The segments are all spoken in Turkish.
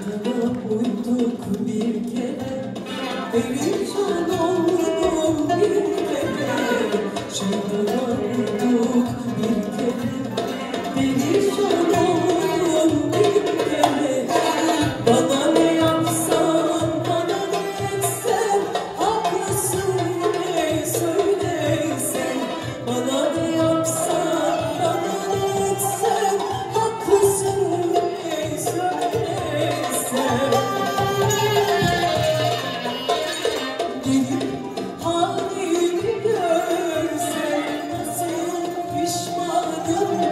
Adına uyduk bir kere. Perişan oldum bir kere. Şeytana uyduk bir kere. Perişan Halimi görsen nasıl pişmanım?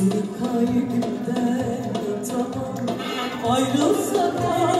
Seni kalbimden atamam Ayrılsak da